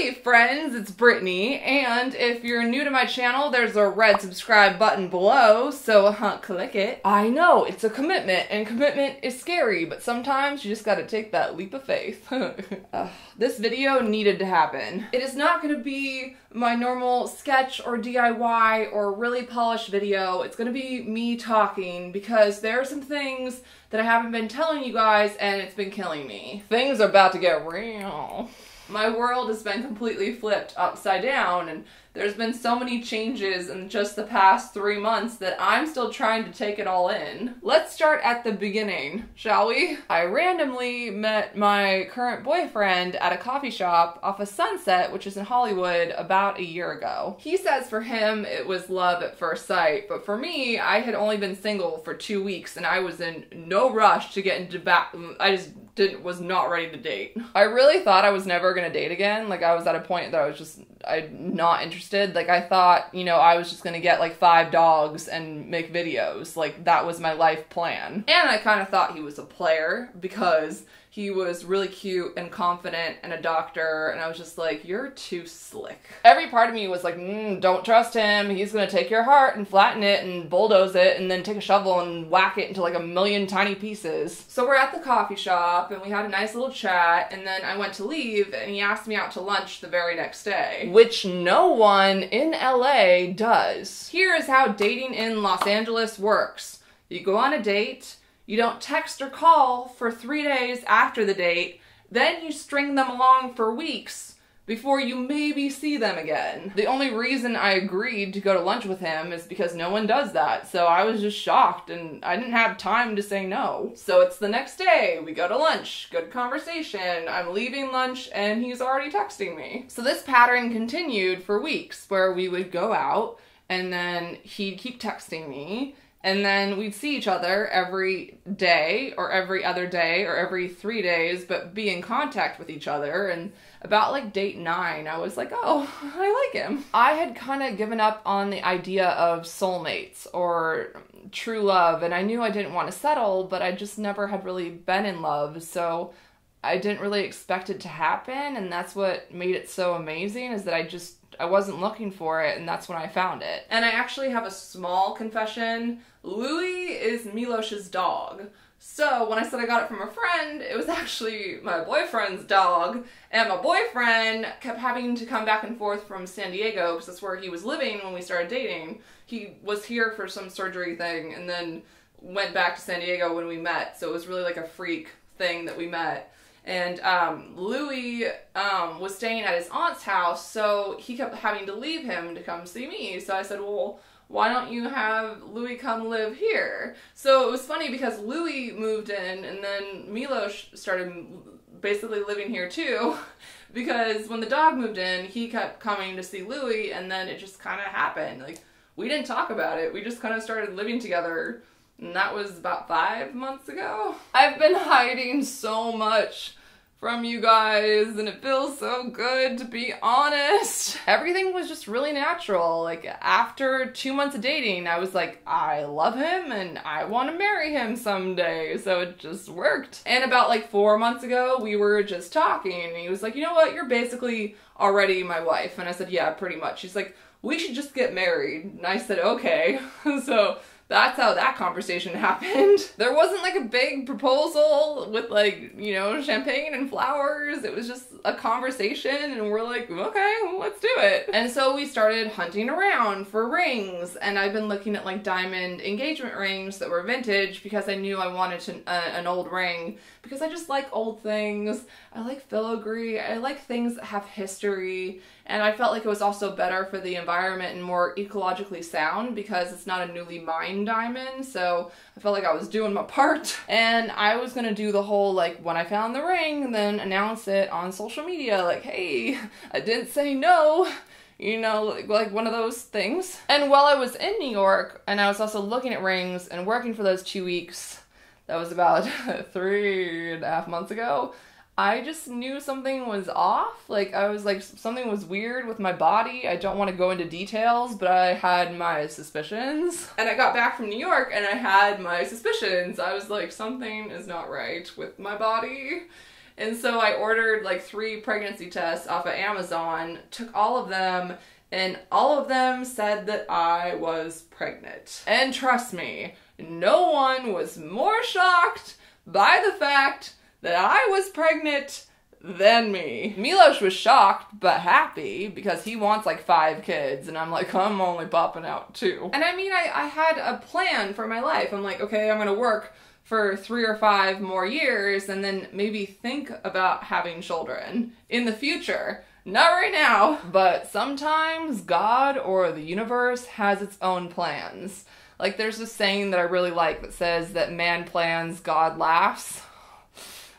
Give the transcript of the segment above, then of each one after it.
Hey friends, it's Brittani, and if you're new to my channel, there's a red subscribe button below, so huh, click it. I know, it's a commitment, and commitment is scary, but sometimes you just gotta take that leap of faith. uh, this video needed to happen. It is not gonna be my normal sketch or DIY or really polished video. It's gonna be me talking because there are some things that I haven't been telling you guys and it's been killing me. Things are about to get real my world has been completely flipped upside down and there's been so many changes in just the past three months that I'm still trying to take it all in. Let's start at the beginning, shall we? I randomly met my current boyfriend at a coffee shop off of Sunset, which is in Hollywood, about a year ago. He says for him it was love at first sight, but for me, I had only been single for two weeks and I was in no rush to get into back. I just didn't was not ready to date. I really thought I was never gonna date again. Like I was at a point that I was just I'm not interested. Like I thought, you know, I was just gonna get like five dogs and make videos. Like that was my life plan. And I kind of thought he was a player because he was really cute and confident and a doctor, and I was just like, you're too slick. Every part of me was like, mm, don't trust him. He's gonna take your heart and flatten it and bulldoze it and then take a shovel and whack it into like a million tiny pieces. So we're at the coffee shop and we had a nice little chat, and then I went to leave and he asked me out to lunch the very next day, which no one in LA does. Here is how dating in Los Angeles works. You go on a date, you don't text or call for three days after the date, then you string them along for weeks before you maybe see them again. The only reason I agreed to go to lunch with him is because no one does that, so I was just shocked and I didn't have time to say no. So it's the next day, we go to lunch, good conversation, I'm leaving lunch and he's already texting me. So this pattern continued for weeks where we would go out and then he'd keep texting me and then we'd see each other every day or every other day or every three days, but be in contact with each other. And about like date nine, I was like, oh, I like him. I had kind of given up on the idea of soulmates or true love, and I knew I didn't want to settle, but I just never had really been in love. So I didn't really expect it to happen, and that's what made it so amazing is that I just I wasn't looking for it, and that's when I found it. And I actually have a small confession. Louie is Milos's dog. So when I said I got it from a friend, it was actually my boyfriend's dog, and my boyfriend kept having to come back and forth from San Diego because that's where he was living when we started dating. He was here for some surgery thing, and then went back to San Diego when we met. So it was really like a freak thing that we met. And um, Louis um, was staying at his aunt's house, so he kept having to leave him to come see me. So I said, well, why don't you have Louis come live here? So it was funny because Louis moved in, and then Milos started basically living here too. because when the dog moved in, he kept coming to see Louis, and then it just kind of happened. Like, we didn't talk about it, we just kind of started living together and that was about five months ago. I've been hiding so much from you guys and it feels so good to be honest. Everything was just really natural. Like after two months of dating, I was like, I love him and I want to marry him someday. So it just worked. And about like four months ago, we were just talking and he was like, you know what? You're basically already my wife. And I said, yeah, pretty much. He's like, we should just get married. And I said, okay. so that's how that conversation happened. There wasn't like a big proposal with like, you know, champagne and flowers. It was just a conversation and we're like, okay, let's do it. And so we started hunting around for rings and I've been looking at like diamond engagement rings that were vintage because I knew I wanted to, uh, an old ring because I just like old things. I like filigree. I like things that have history and I felt like it was also better for the environment and more ecologically sound because it's not a newly mined diamond. So I felt like I was doing my part. And I was gonna do the whole like when I found the ring and then announce it on social media like, hey, I didn't say no you know, like, like, one of those things. And while I was in New York, and I was also looking at rings and working for those two weeks, that was about three and a half months ago, I just knew something was off. Like, I was like, something was weird with my body. I don't want to go into details, but I had my suspicions. And I got back from New York and I had my suspicions. I was like, something is not right with my body. And so I ordered like three pregnancy tests off of Amazon, took all of them, and all of them said that I was pregnant. And trust me, no one was more shocked by the fact that I was pregnant than me. Milos was shocked but happy because he wants like five kids, and I'm like, I'm only popping out two. And I mean, I, I had a plan for my life. I'm like, okay, I'm gonna work for three or five more years and then maybe think about having children in the future. Not right now, but sometimes God or the universe has its own plans. Like, there's this saying that I really like that says that man plans, God laughs.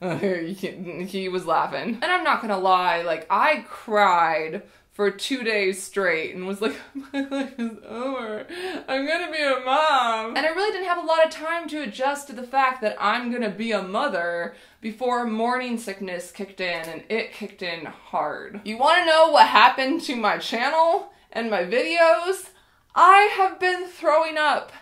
he was laughing. And I'm not gonna lie, like, I cried for two days straight and was like, my life is over. I'm gonna be a mom. And I really didn't have a lot of time to adjust to the fact that I'm gonna be a mother before morning sickness kicked in and it kicked in hard. You wanna know what happened to my channel and my videos? I have been throwing up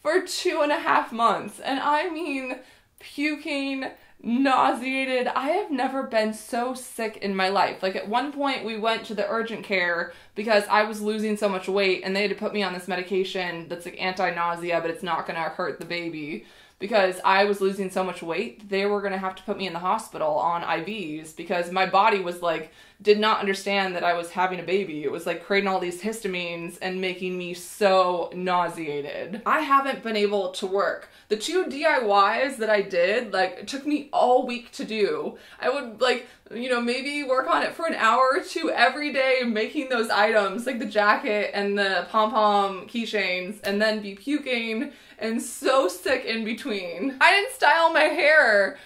for two and a half months, and I mean puking nauseated. I have never been so sick in my life. Like at one point we went to the urgent care because I was losing so much weight and they had to put me on this medication that's like anti-nausea but it's not going to hurt the baby because I was losing so much weight. They were going to have to put me in the hospital on IVs because my body was like did not understand that I was having a baby. It was like creating all these histamines and making me so nauseated. I haven't been able to work. The two DIYs that I did, like, it took me all week to do. I would, like, you know, maybe work on it for an hour or two every day making those items, like the jacket and the pom pom keychains, and then be puking and so sick in between. I didn't style my hair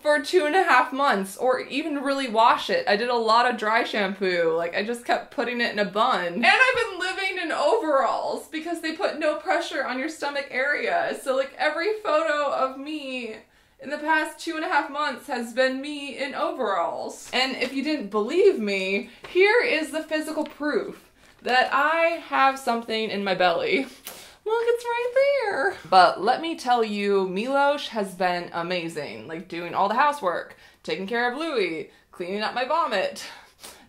for two and a half months or even really wash it. I did a lot of dry shampoo. Like I just kept putting it in a bun. And I've been living in overalls because they put no pressure on your stomach area. So like every photo of me in the past two and a half months has been me in overalls. And if you didn't believe me, here is the physical proof that I have something in my belly. Look, it's right there. But let me tell you, Milos has been amazing. Like doing all the housework, taking care of Louie, cleaning up my vomit.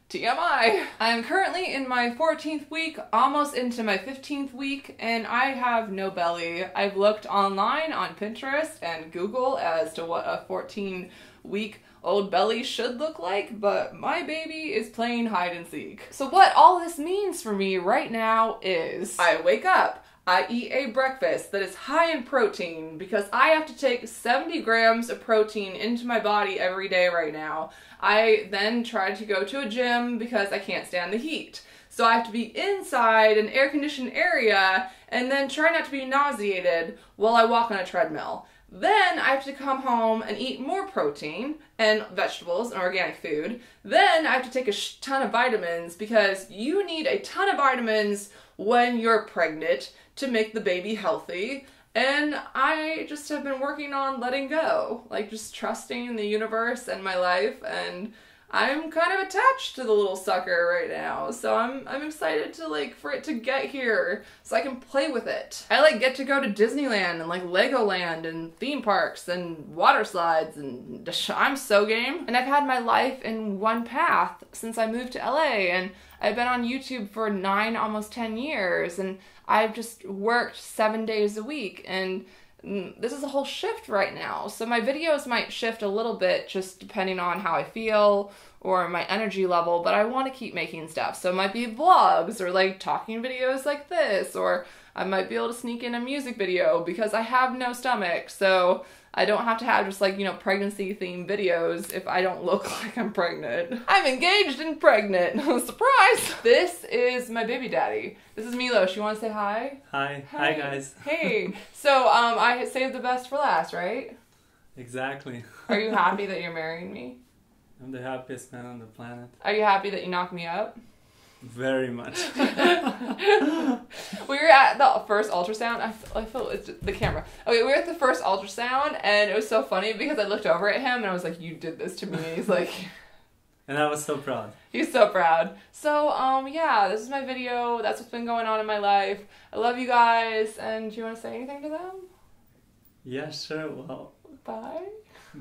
TMI. I'm currently in my 14th week, almost into my 15th week, and I have no belly. I've looked online on Pinterest and Google as to what a 14 week old belly should look like, but my baby is playing hide and seek. So, what all this means for me right now is I wake up. I eat a breakfast that is high in protein because I have to take 70 grams of protein into my body every day right now. I then try to go to a gym because I can't stand the heat. So I have to be inside an air conditioned area and then try not to be nauseated while I walk on a treadmill. Then I have to come home and eat more protein and vegetables and organic food. Then I have to take a ton of vitamins because you need a ton of vitamins when you're pregnant to make the baby healthy. And I just have been working on letting go, like just trusting the universe and my life and I'm kind of attached to the little sucker right now, so I'm I'm excited to like for it to get here so I can play with it. I like get to go to Disneyland and like Legoland and theme parks and water slides and I'm so game. And I've had my life in one path since I moved to LA and I've been on YouTube for 9 almost 10 years and I've just worked 7 days a week and this is a whole shift right now. So my videos might shift a little bit just depending on how I feel or my energy level, but I want to keep making stuff. So it might be vlogs or like talking videos like this, or I might be able to sneak in a music video because I have no stomach. So I don't have to have just like, you know, pregnancy themed videos if I don't look like I'm pregnant. I'm engaged and pregnant. Surprise! This is my baby daddy. This is Milos. You want to say hi? Hi. Hi, hi guys. hey. So, um, I saved the best for last, right? Exactly. Are you happy that you're marrying me? I'm the happiest man on the planet. Are you happy that you knocked me up? Very much. we were at the first ultrasound. I feel, I feel it's the camera. Okay, we were at the first ultrasound, and it was so funny because I looked over at him and I was like, "You did this to me." And he's like, and I was so proud. He's so proud. So, um, yeah, this is my video. That's what's been going on in my life. I love you guys, and do you want to say anything to them? Yeah, sure. Well, bye.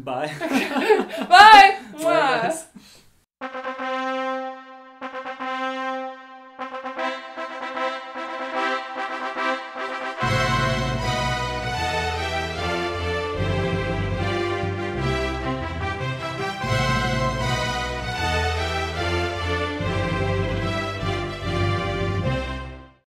Bye. Bye. Bye, guys.